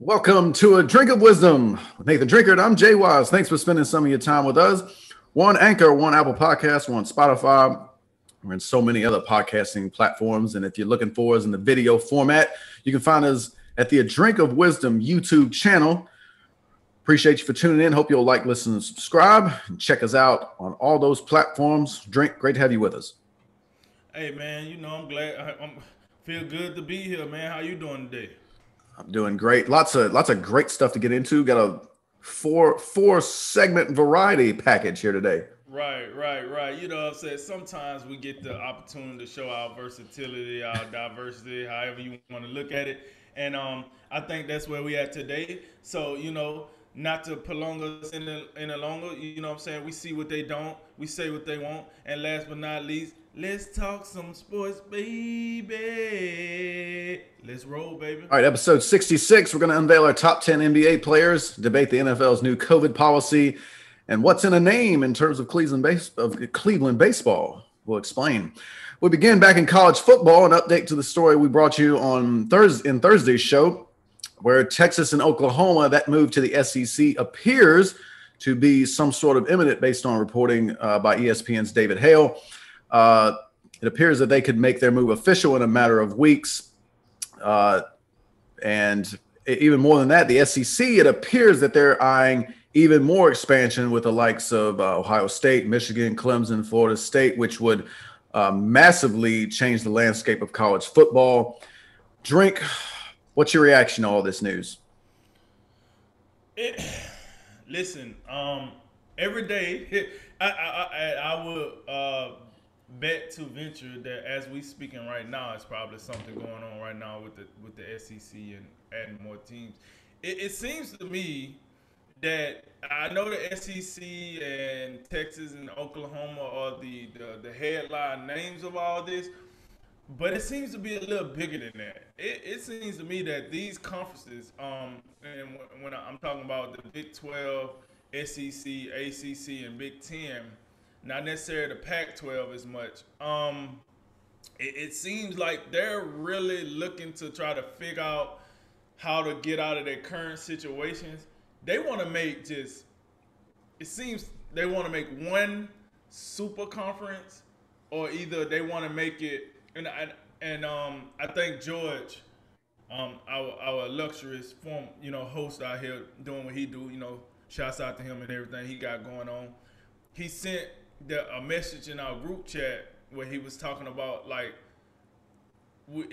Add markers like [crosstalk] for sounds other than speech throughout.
Welcome to a drink of wisdom Nathan Drinkard. I'm Jay Wise. Thanks for spending some of your time with us. One Anchor, one Apple Podcast, one Spotify. We're in so many other podcasting platforms. And if you're looking for us in the video format, you can find us at the A Drink of Wisdom YouTube channel. Appreciate you for tuning in. Hope you'll like, listen, and subscribe. And check us out on all those platforms. Drink, great to have you with us. Hey man, you know I'm glad. I I'm, feel good to be here, man. How you doing today? I'm doing great. Lots of lots of great stuff to get into. Got a four four segment variety package here today. Right, right, right. You know what I'm saying? Sometimes we get the opportunity to show our versatility, our diversity, however you want to look at it. And um, I think that's where we at today. So, you know, not to prolong us in the, in a longer, you know what I'm saying? We see what they don't, we say what they want. And last but not least, let's talk some sports, baby. Let's roll, baby. All right, episode 66. We're going to unveil our top 10 NBA players, debate the NFL's new COVID policy, and what's in a name in terms of Cleveland base of Cleveland baseball. We'll explain. We begin back in college football. An update to the story we brought you on Thursday in Thursday's show, where Texas and Oklahoma that move to the SEC appears to be some sort of imminent, based on reporting uh, by ESPN's David Hale. Uh, it appears that they could make their move official in a matter of weeks. Uh, and even more than that, the SEC, it appears that they're eyeing even more expansion with the likes of uh, Ohio State, Michigan, Clemson, Florida State, which would uh, massively change the landscape of college football. Drink, what's your reaction to all this news? It, [sighs] listen, um, every day, [laughs] I, I, I, I would uh, bet to venture that as we speaking right now, it's probably something going on right now with the with the SEC and adding more teams. It, it seems to me that I know the SEC and Texas and Oklahoma are the, the, the headline names of all this, but it seems to be a little bigger than that. It, it seems to me that these conferences, um, and when, I'm talking about the Big 12, SEC, ACC, and Big 10, not necessarily the Pac-12 as much. Um, it, it seems like they're really looking to try to figure out how to get out of their current situations. They want to make just. It seems they want to make one super conference, or either they want to make it. And and, and um, I think George, um, our our illustrious form, you know, host out here doing what he do. You know, shouts out to him and everything he got going on. He sent the, a message in our group chat where he was talking about like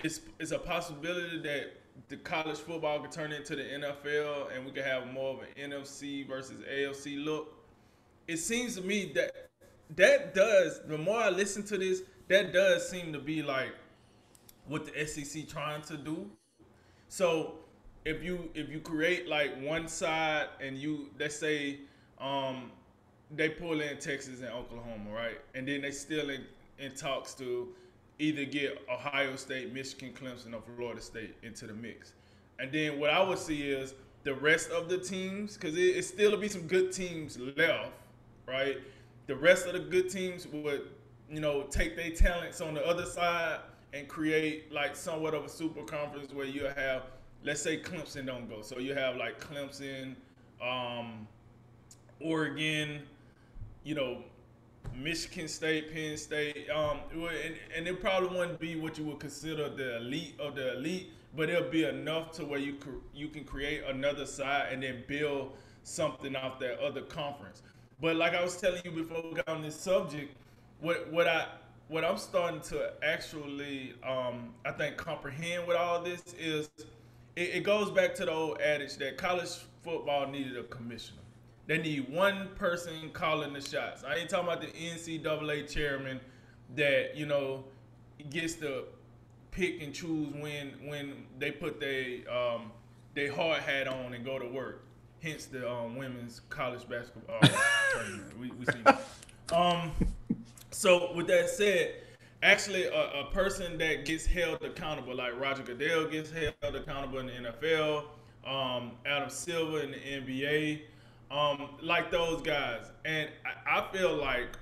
it's it's a possibility that the college football could turn into the NFL and we could have more of an NFC versus AFC look. It seems to me that that does the more I listen to this, that does seem to be like what the SEC trying to do. So if you if you create like one side and you let's say um they pull in Texas and Oklahoma, right? And then they still in, in talks to either get Ohio State, Michigan, Clemson, or Florida State into the mix. And then what I would see is the rest of the teams, because it, it still be some good teams left, right? The rest of the good teams would, you know, take their talents on the other side and create like somewhat of a super conference where you have, let's say Clemson don't go. So you have like Clemson, um, Oregon, you know, Michigan State, Penn State, um, and, and it probably wouldn't be what you would consider the elite of the elite, but it'll be enough to where you you can create another side and then build something off that other conference. But like I was telling you before we got on this subject, what what I what I'm starting to actually um, I think comprehend with all this is it, it goes back to the old adage that college football needed a commissioner. They need one person calling the shots. I ain't talking about the NCAA chairman that you know gets to pick and choose when when they put their um, their hard hat on and go to work. Hence the um, women's college basketball [laughs] tournament. We, we see. That. Um, so with that said, actually a, a, person that gets held accountable, like Roger Goodell gets held accountable in the NFL, um, Adam Silver in the NBA um, like those guys. And I, I feel like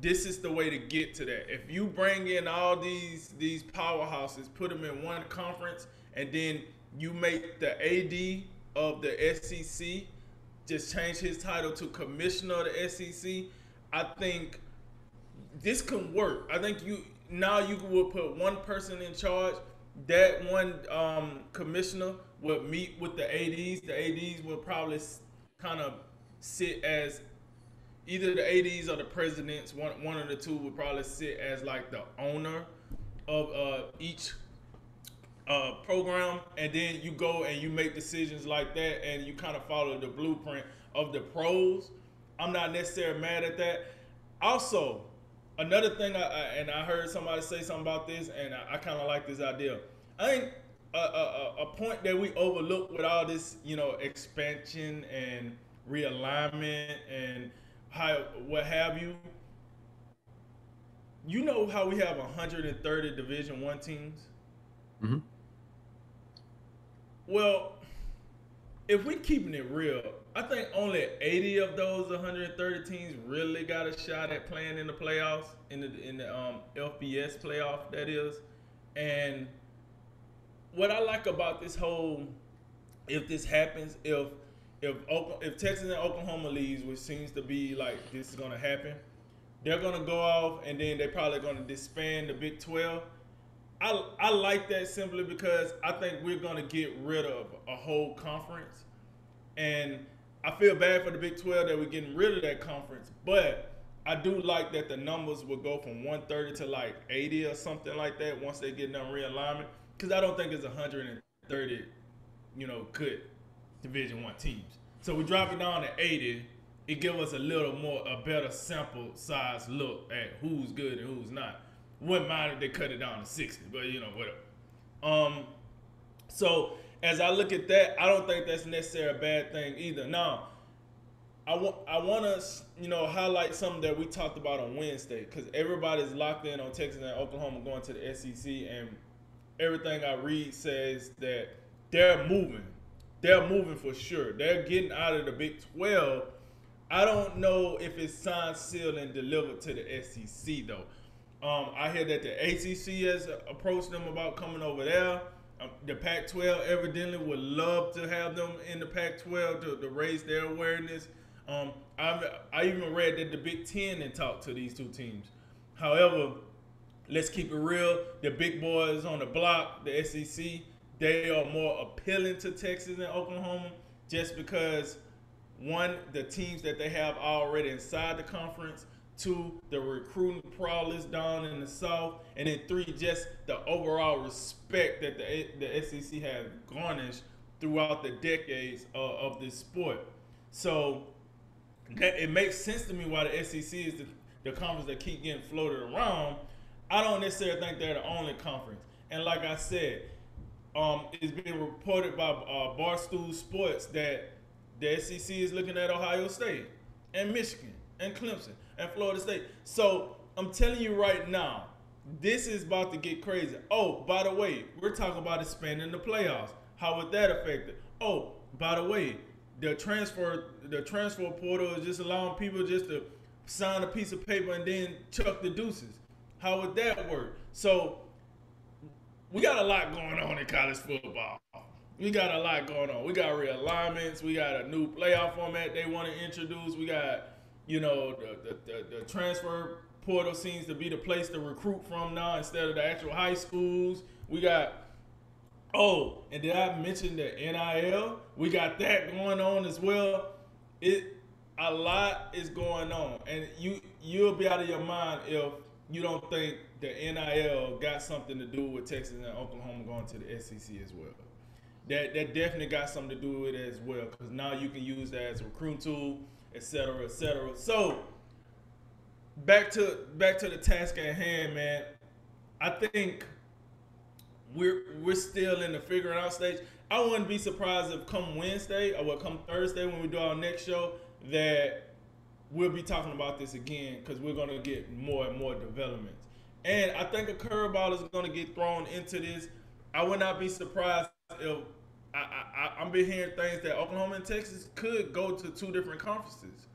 this is the way to get to that. If you bring in all these these powerhouses, put them in one conference, and then you make the AD of the SEC just change his title to commissioner of the SEC. I think this can work. I think you now you will put one person in charge. That one um, commissioner would meet with the ads. The ads will probably kind of sit as either the ads or the presidents. One one of the two would probably sit as like the owner of uh, each uh, program, and then you go and you make decisions like that, and you kind of follow the blueprint of the pros. I'm not necessarily mad at that. Also, another thing, I, I, and I heard somebody say something about this, and I, I kind of like this idea. I think a, a, a, point that we overlook with all this, you know, expansion and realignment and how what have you. You know how we have 130 Division One teams. Mm-hmm. Well, if we're keeping it real, I think only 80 of those 130 teams really got a shot at playing in the playoffs in the in the um, FBS playoff that is. And what I like about this whole, if this happens, if if if Texas and Oklahoma leaves, which seems to be like this is gonna happen, they're gonna go off and then they're probably gonna disband the Big 12 I, I like that simply because I think we're going to get rid of a whole conference. And I feel bad for the Big 12 that we're getting rid of that conference. But I do like that the numbers will go from 130 to like 80 or something like that once they get done realignment. Because I don't think it's 130, you know, good Division One teams. So we drop it down to 80. It give us a little more, a better sample size look at who's good and who's not. Wouldn't mind if they cut it down to 60, but you know, whatever. Um, so as I look at that, I don't think that's necessarily a bad thing either. Now, I want I want to you know highlight something that we talked about on Wednesday because everybody's locked in on Texas and Oklahoma going to the SEC, and everything I read says that they're moving. They're moving for sure. They're getting out of the Big 12. I don't know if it's signed, sealed, and delivered to the SEC though. Um, I hear that the ACC has approached them about coming over there. Um, the Pac-12 evidently would love to have them in the Pac-12 to, to raise their awareness. Um, i I even read that the Big Ten and talked to these two teams. However, let's keep it real. The big boys on the block, the SEC, they are more appealing to Texas and Oklahoma just because one, the teams that they have already inside the conference Two, the recruiting prowess down in the South. And then three, just the overall respect that the, the SEC has garnished throughout the decades of, this sport. So that, it makes sense to me why the SEC is the, the conference that keep getting floated around. I don't necessarily think they're the only conference. And like I said, um, it's been reported by uh, Barstool Sports that the SEC is looking at Ohio State and Michigan and Clemson and Florida State. So I'm telling you right now, this is about to get crazy. Oh, by the way, we're talking about expanding the playoffs. How would that affect it? Oh, by the way, the transfer the transfer portal is just allowing people just to sign a piece of paper and then chuck the deuces. How would that work? So we got a lot going on in college football. We got a lot going on. We got realignments. We got a new playoff format they want to introduce. We got you know, the, the, the, transfer portal seems to be the place to recruit from now instead of the actual high schools. We got oh, and did I mention the NIL? We got that going on as well. It a lot is going on, and you you'll be out of your mind if you don't think the NIL got something to do with Texas and Oklahoma going to the SEC as well. That that definitely got something to do with it as well, because now you can use that as a recruiting tool etc., etc. So back to back to the task at hand, man. I think we're we're still in the figuring out stage. I wouldn't be surprised if come Wednesday or what come Thursday when we do our next show that we'll be talking about this again because we're gonna get more and more developments. And I think a curveball is gonna get thrown into this. I would not be surprised if I, I, am been hearing things that Oklahoma and Texas could go to two different conferences.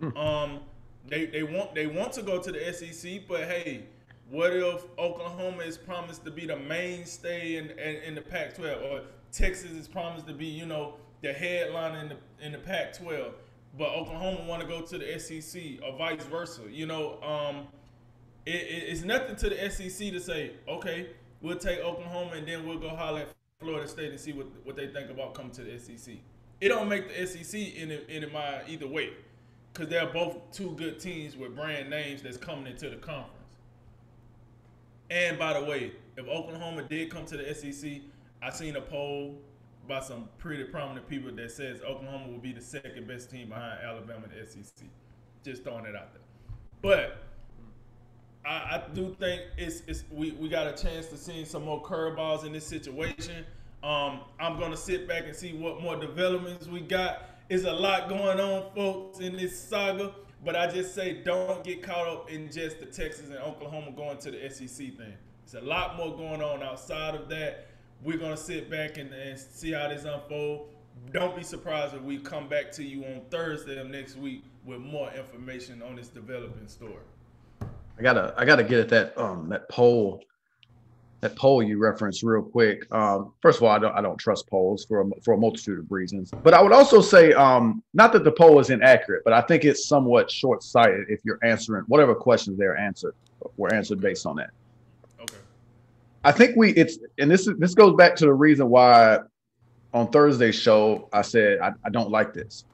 Hmm. Um, they they want they want to go to the SEC, but hey, What if Oklahoma is promised to be the mainstay in, in, in the Pac-12, or Texas is promised to be, you know, the headline in the in the Pac-12, but Oklahoma want to go to the SEC, or vice versa. You know, um, it, it, it's nothing to the SEC to say, okay, we'll take Oklahoma and then we'll go holler at Florida State and see what what they think about coming to the SEC. It don't make the SEC in in my either way, because they're both two good teams with brand names that's coming into the conference. And by the way, if Oklahoma did come to the SEC, I seen a poll by some pretty prominent people that says Oklahoma will be the second best team behind Alabama in the SEC. Just throwing it out there. But I, I do think it's, it's we, we got a chance to see some more curveballs in this situation. Um, I'm gonna sit back and see what more developments we got. It's a lot going on, folks, in this saga. But I just say don't get caught up in just the Texas and Oklahoma going to the SEC thing. It's a lot more going on outside of that. We're gonna sit back and, and see how this unfolds. Don't be surprised if we come back to you on Thursday of next week with more information on this developing story. I gotta I gotta get at that um that poll that poll you referenced real quick. Um, first of all, I don't I don't trust polls for a, for a multitude of reasons. But I would also say um, not that the poll is inaccurate, but I think it's somewhat short sighted if you're answering whatever questions they're answered were answered based on that. Okay. I think we it's and this is this goes back to the reason why on Thursday's show I said I, I don't like this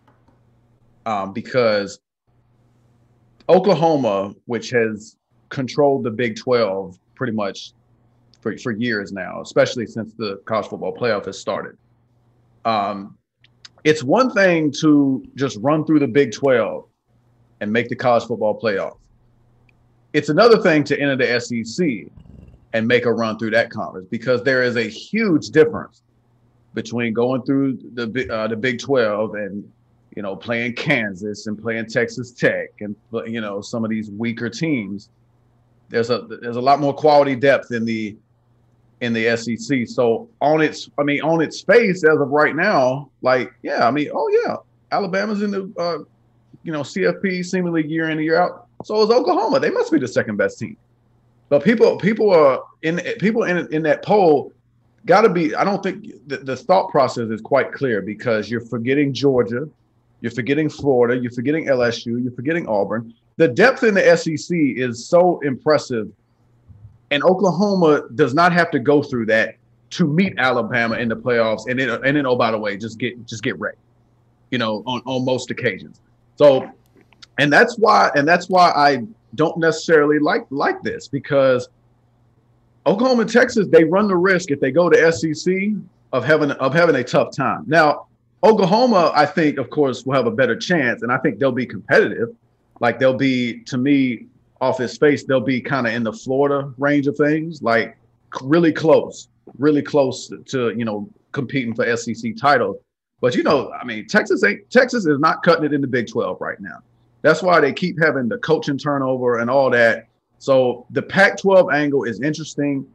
um, because Oklahoma, which has controlled the Big 12 pretty much for, for years now, especially since the college football playoff has started. Um, it's one thing to just run through the Big 12 and make the college football playoff. It's another thing to enter the SEC and make a run through that conference because there is a huge difference between going through the uh, the Big 12 and you know playing Kansas and playing Texas Tech and you know some of these weaker teams. There's a there's a lot more quality depth in the in the SEC. So on its, I mean, on its face as of right now, like, yeah, I mean, oh yeah, Alabama's in the, uh, you know, CFP seemingly year in and year out. So is Oklahoma. They must be the second best team. But people, people are in people in in that poll. Got to be. I don't think the, the thought process is quite clear because you're forgetting Georgia, you're forgetting Florida, you're forgetting LSU, you're forgetting Auburn. The depth in the SEC is so impressive and Oklahoma does not have to go through that to meet Alabama in the playoffs, and then and then oh by the way, just get just get ready, you know, on on most occasions. So, and that's why and that's why I don't necessarily like like this because Oklahoma and Texas they run the risk if they go to SEC of having of having a tough time. Now, Oklahoma, I think, of course, will have a better chance, and I think they'll be competitive. Like they'll be, to me, off his face, they'll be kind of in the Florida range of things, like really close, really close to you know competing for SEC titles. But you know, I mean, Texas ain't Texas is not cutting it in the Big 12 right now. That's why they keep having the coaching turnover and all that. So the Pac-12 angle is interesting,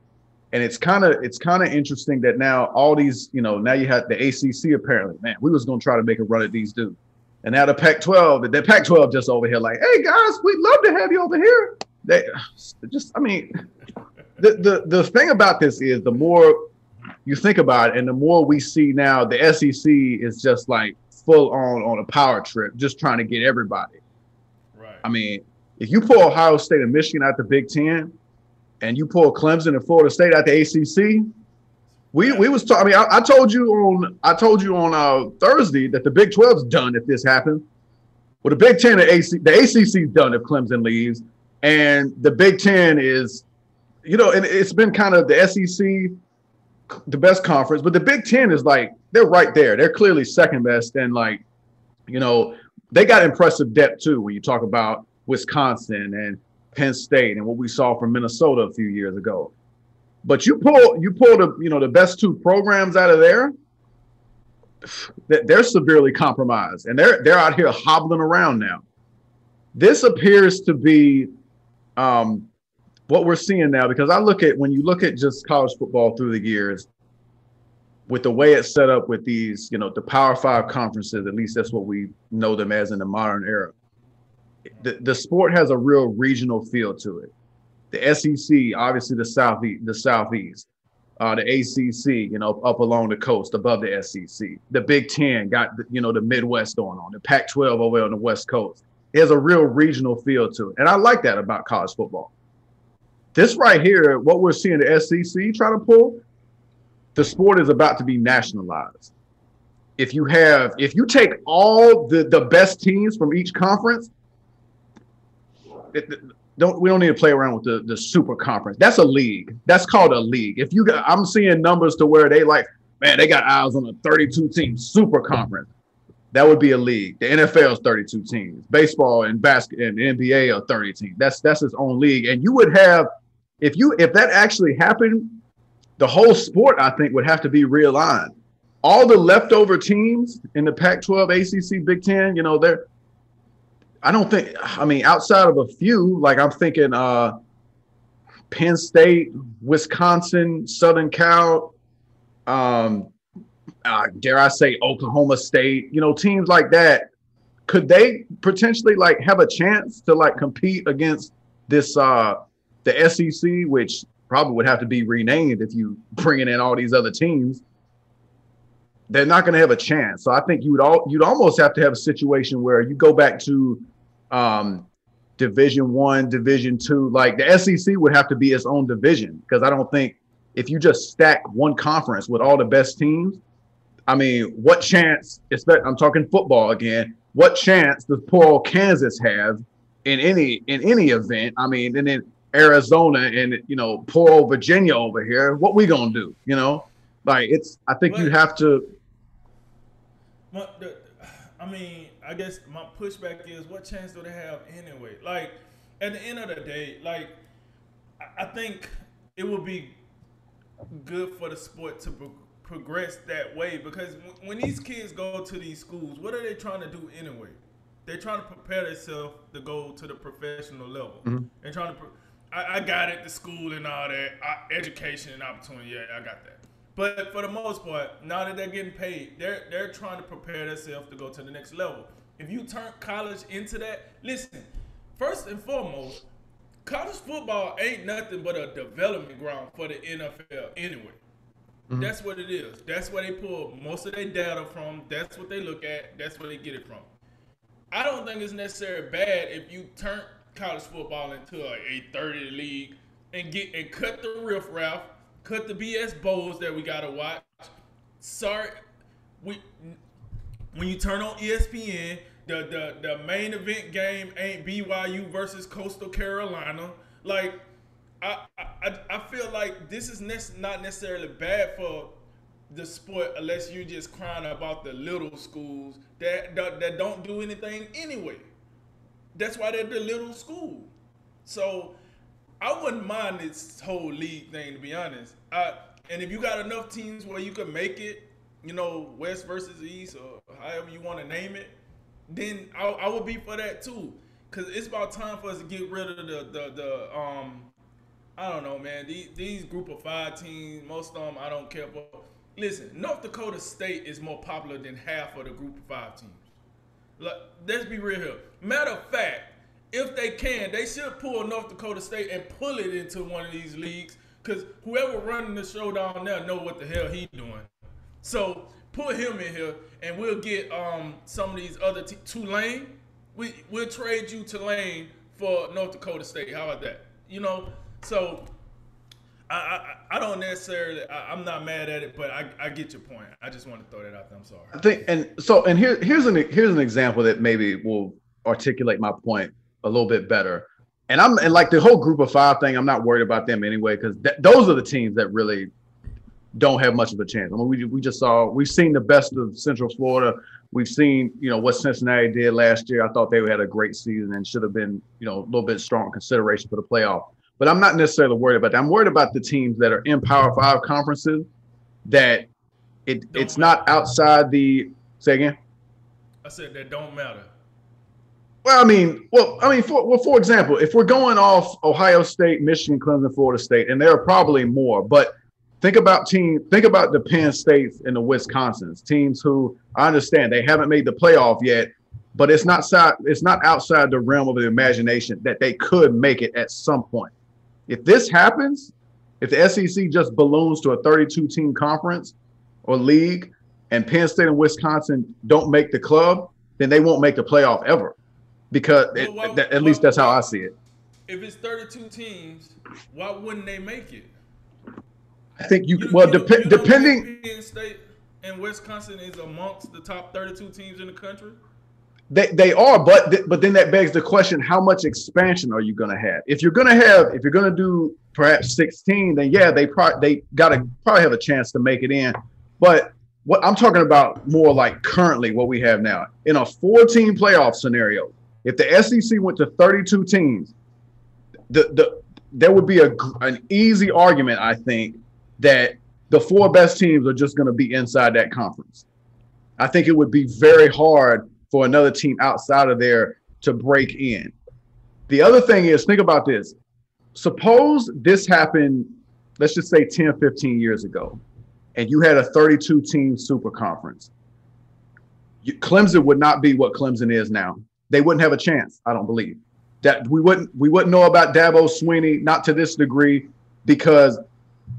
and it's kind of it's kind of interesting that now all these you know now you have the ACC apparently. Man, we was gonna try to make a run at these dudes. And now the Pac-12, the Pac-12 just over here, like, hey guys, we'd love to have you over here. They [sighs] just, I mean, the the the thing about this is the more you think about it, and the more we see now, the SEC is just like full on on a power trip, just trying to get everybody. Right. I mean, if you pull Ohio State and Michigan out the Big Ten, and you pull Clemson and Florida State out the ACC, we we was talking. I mean, I, I, told you on I told you on uh, Thursday that the Big 12's done if this happens. Well, the Big Ten, the AC, the ACC's done if Clemson leaves, and the Big Ten is, you know, and it's been kind of the SEC, the best conference, but the Big Ten is like they're right there. They're clearly second best, and like, you know, they got impressive depth too. When you talk about Wisconsin and Penn State and what we saw from Minnesota a few years ago. But you pull you pull the you know the best two programs out of there, they're severely compromised, and they're they're out here hobbling around now. This appears to be um, what we're seeing now because I look at when you look at just college football through the years, with the way it's set up with these, you know, the Power Five conferences, at least that's what we know them as in the modern era. The, the sport has a real regional feel to it. the SEC, obviously the southeast, the southeast, uh, the ACC, you know, up along the coast above the SEC. The Big Ten got you know the Midwest going on. The Pac-12 over on the West Coast. Has a real regional feel to it, and I like that about college football. This right here, what we're seeing the SEC trying to pull, the sport is about to be nationalized. If you have, if you take all the the best teams from each conference, don't we don't need to play around with the the super conference. That's a league. That's called a league. If you got, I'm seeing numbers to where they like, man, they got eyes on a 32 team super conference. That would be a league. The NFL is 32 teams. Baseball and basket and NBA are 30 teams. That's that's its own league. And you would have, if you if that actually happened, the whole sport I think would have to be realigned. All the leftover teams in the Pac-12, ACC, Big Ten, you know, they're I don't think. I mean, outside of a few, like I'm thinking, uh, Penn State, Wisconsin, Southern Cal, um, uh, dare I say Oklahoma State. You know, teams like that. Could they potentially like have a chance to like compete against this uh the SEC, which probably would have to be renamed if you bringing in all these other teams? They're not going to have a chance. So I think you would all you'd almost have to have a situation where you go back to um, Division One, Division Two. Like the SEC would have to be its own division because I don't think if you just stack one conference with all the best teams, I mean, what chance? I'm talking football again. What chance does poor Kansas have in any in any event? I mean, and then Arizona and you know poor Virginia over here. What we gonna do? You know, like it's. I think you have to. I mean, I guess my pushback is, what chance do they have anyway? Like, at the end of the day, like, I think it would be good for the sport to pro- progress that way because when these kids go to these schools, what are they trying to do anyway? They're trying to prepare themselves to go to the professional level. Mm-hmm. They're trying to. Pro- I, I, got it, the school and all that, I, education and opportunity. Yeah, I got that. But for the most part, now that they're getting paid, they're they're trying to prepare themselves to go to the next level. If you turn college into that, listen, first and foremost, college football ain't nothing but a development ground for the NFL anyway. Mm-hmm. That's what it is. That's where they pull most of their data from. That's what they look at. That's where they get it from. I don't think it's necessarily bad if you turn college football into a, a 30 league and get and cut the riffraff cut the BS bowls that we gotta watch. Sorry, we when you turn on ESPN, the the the main event game ain't BYU versus Coastal Carolina. Like, I I, I feel like this is ne- not necessarily bad for the sport unless you're just crying about the little schools that, that that don't do anything anyway. That's why they're the little school. So I wouldn't mind this whole league thing to be honest. I, and if you got enough teams where you can make it, you know, West versus East or however you want to name it, then I, I would be for that too. Cause it's about time for us to get rid of the the, the um I don't know, man. These, these group of five teams, most of them I don't care for. Listen, North Dakota State is more popular than half of the group of five teams. Like, let's be real here. Matter of fact, if they can, they should pull North Dakota State and pull it into one of these leagues because whoever running the show down there know what the hell he doing. So put him in here, and we'll get um some of these other te- Tulane. We we'll trade you Tulane for North Dakota State. How about that? You know, so I I, I don't necessarily I, am not mad at it, but I, I get your point. I just want to throw that out there. I'm sorry. I think and so and here here's an here's an example that maybe will articulate my point a little bit better. And I'm and like the whole group of five thing, I'm not worried about them anyway because th- those are the teams that really don't have much of a chance. I mean, we we just saw we've seen the best of Central Florida. We've seen you know what Cincinnati did last year. I thought they had a great season and should have been you know a little bit strong consideration for the playoff. But I'm not necessarily worried about that. I'm worried about the teams that are in Power Five conferences that it it's not outside the say again. I said that don't matter. Well, I mean, well, I mean, for well, for example, if we're going off Ohio State, Michigan, Clemson, Florida State, and there are probably more, but think about team, think about the Penn States and the Wisconsins, teams who I understand they haven't made the playoff yet, but it's not side, it's not outside the realm of the imagination that they could make it at some point. If this happens, if the SEC just balloons to a 32 team conference or league and Penn State and Wisconsin don't make the club, then they won't make the playoff ever. Because well, why, it, at least that's how I see it. If it's 32 teams, why wouldn't they make it? I think you, you well, you, dep- you depending. Penn State and Wisconsin is amongst the top 32 teams in the country. They, they are, but th- but then that begs the question: How much expansion are you going to have? If you're going to have, if you're going to do perhaps 16, then yeah, they probably they got to probably have a chance to make it in. But what I'm talking about more like currently what we have now in a 14 playoff scenario. If the SEC went to 32 teams, the the there would be a an easy argument, I think, that the four best teams are just going to be inside that conference. I think it would be very hard for another team outside of there to break in. The other thing is, think about this. Suppose this happened, let's just say 10, 15 years ago, and you had a 32 team super conference. You, Clemson would not be what Clemson is now. They wouldn't have a chance, I don't believe. That we wouldn't we wouldn't know about Dabo Swinney not to this degree, because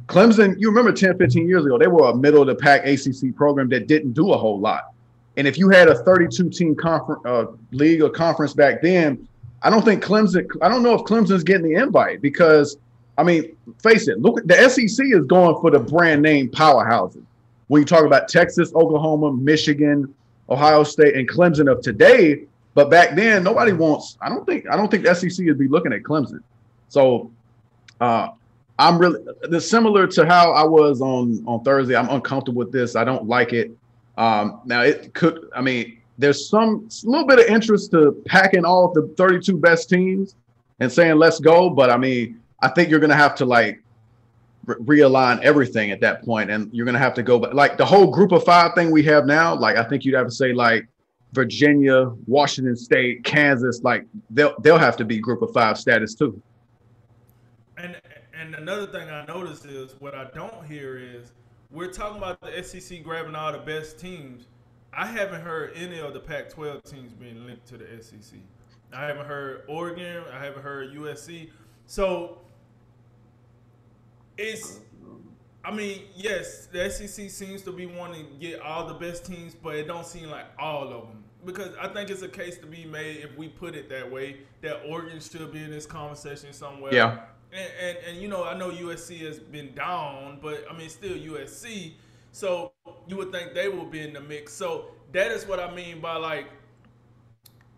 Clemson, you remember 10, 15 years ago, they were a middle of the pack ACC program that didn't do a whole lot. And if you had a 32 team conference uh, league or conference back then, I don't think Clemson, I don't know if Clemson's getting the invite because, I mean, face it, look, the SEC is going for the brand name powerhouses. When you talk about Texas, Oklahoma, Michigan, Ohio State, and Clemson of today, but back then nobody wants. I don't think I don't think the SEC would be looking at Clemson. So uh, I'm really the similar to how I was on on Thursday. I'm uncomfortable with this. I don't like it. Um, now it could. I mean, there's some little bit of interest to packing all of the 32 best teams and saying let's go. But I mean, I think you're gonna have to like re- realign everything at that point, and you're gonna have to go. But like the whole group of five thing we have now, like I think you'd have to say like Virginia, Washington State, Kansas, like they'll they'll have to be group of five status too. And and another thing I notice is what I don't hear is we're talking about the SEC grabbing all the best teams. I haven't heard any of the Pac-12 teams being linked to the SEC. I haven't heard Oregon. I haven't heard USC. So it's, I mean, yes, the SEC seems to be wanting to get all the best teams, but it don't seem like all of them. Because I think it's a case to be made if we put it that way that Oregon should be in this conversation somewhere. Yeah. And, and, and you know, I know USC has been down, but I mean, still USC. So you would think they will be in the mix. So that is what I mean by like,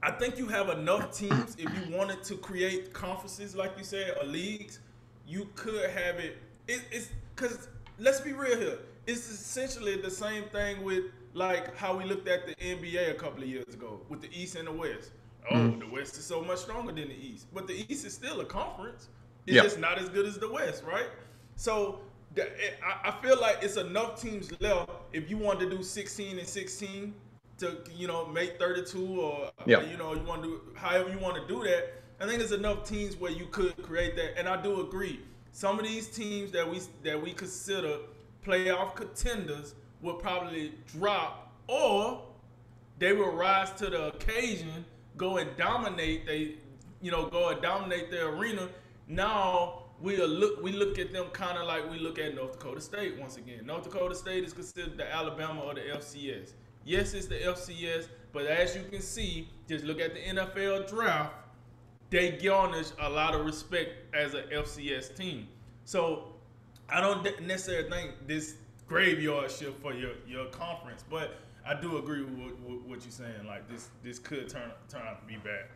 I think you have enough teams if you wanted to create conferences, like you said, or leagues. You could have it. it it's because let's be real here. It's essentially the same thing with like how we looked at the NBA a couple of years ago with the East and the West. Oh, mm. the West is so much stronger than the East, but the East is still a conference. It's just not as good as the West, right? So I feel like it's enough teams left if you want to do 16 and 16 to you know make 32 or you know you want to do however you want to do that. I think there's enough teams where you could create that, and I do agree. Some of these teams that we that we consider playoff contenders will probably drop, or they will rise to the occasion, go and dominate. They you know go and dominate the arena now we look we look at them kind of like we look at North Dakota State once again. North Dakota State is considered the Alabama or the FCS. Yes, it's the FCS, but as you can see, just look at the NFL draft. They garnish a lot of respect as an FCS team. So I don't necessarily think this graveyard shift for your, your conference, but I do agree with, with, with what you're saying. Like this this could turn turn out to be bad.